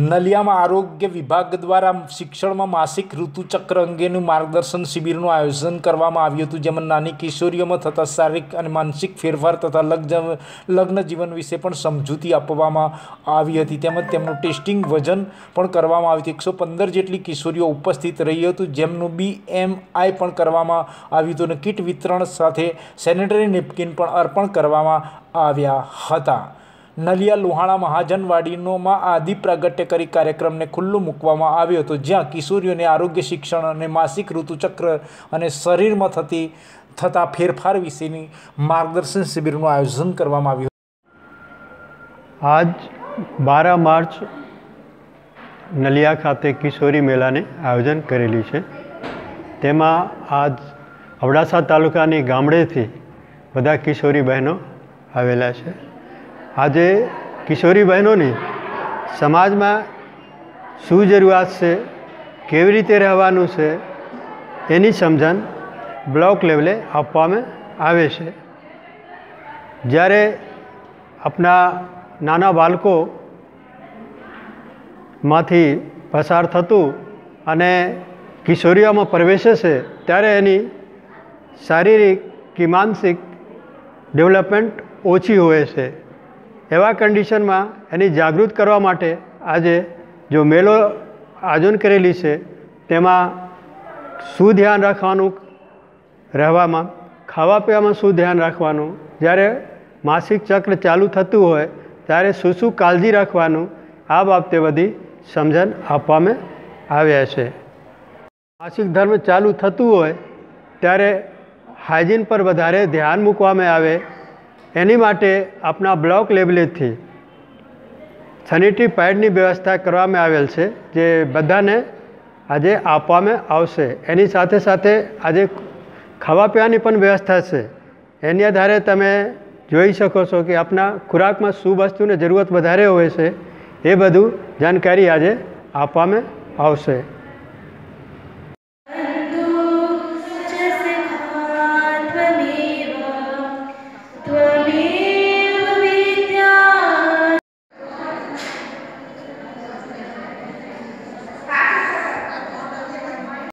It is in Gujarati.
નલિયામાં આરોગ્ય વિભાગ દ્વારા શિક્ષણમાં માસિક ઋતુચક્ર અંગેનું માર્ગદર્શન શિબિરનું આયોજન કરવામાં આવ્યું હતું, જેમાં નાની કિશોરીઓમાં થતા શારીરિક અને માનસિક ફેરફાર તથા લગ્ન લગ્ન જીવન વિશે પણ સમજૂતી આપવામાં આવી હતી. તેમજ તેમનું ટેસ્ટિંગ વજન પણ કરવામાં આવ્યું હતું. એકસો પંદર જેટલી કિશોરીઓ ઉપસ્થિત રહી હતું, જેમનું બી એમ આઈ પણ કરવામાં આવ્યું હતું અને કીટ વિતરણ સાથે સેનેટરી નેપકિન પણ અર્પણ કરવામાં આવ્યા હતા. નલિયા લુહાણા મહાજનવાડીનોમાં આદિ પ્રાગટ્ય કરી કાર્યક્રમને ખુલ્લું મૂકવામાં આવ્યો હતો, જ્યાં કિશોરીઓને આરોગ્ય શિક્ષણ અને માસિક ઋતુચક્ર અને શરીરમાં થતી, થતા ફેરફાર વિશેની માર્ગદર્શન શિબિરનું આયોજન કરવામાં આવ્યું આજ બારા માર્ચ નલિયા ખાતે કિશોરી મેળાને આયોજન કરેલી છે. તેમાં આજ અબડાસા તાલુકાની ગામડેથી બધા કિશોરી બહેનો આવેલા છે. આજે કિશોરી બહેનોની સમાજમાં શું જરૂરિયાત છે, કેવી રીતે રહેવાનું છે, એની સમજણ બ્લોક લેવલે આપવામાં આવે છે. જ્યારે આપણા નાના બાળકોમાંથી પસાર થતું અને કિશોરીઓમાં પ્રવેશે છે, ત્યારે એની શારીરિક કે માનસિક ડેવલપમેન્ટ ઓછી હોય છે. એવા કન્ડિશનમાં એની જાગૃત કરવા માટે આજે જો મેળો આયોજન કરેલી છે, તેમાં શું ધ્યાન રાખવાનું, રહેવામાં, ખાવા પીવામાં શું ધ્યાન રાખવાનું, જ્યારે માસિક ચક્ર ચાલુ થતું હોય, ત્યારે શું શું કાળજી રાખવાનું, આ બાબતે બધી સમજણ આપવામાં આવ્યા છે. માસિક ધર્મ ચાલુ થતું હોય, ત્યારે હાઇજીન પર વધારે ધ્યાન મૂકવામાં આવે એની માટે આપણા બ્લોક લેવલેથી સેનિટરી પેડની વ્યવસ્થા કરવામાં આવેલ છે, જે બધાને આજે આપવામાં આવશે. એની સાથે સાથે આજે ખાવા પીવાની પણ વ્યવસ્થા છે. એની આધારે તમે જોઈ શકો છો કે આપણા ખોરાકમાં શું વસ્તુની જરૂરત વધારે હોય છે, એ બધું જાણકારી આજે આપવામાં આવશે.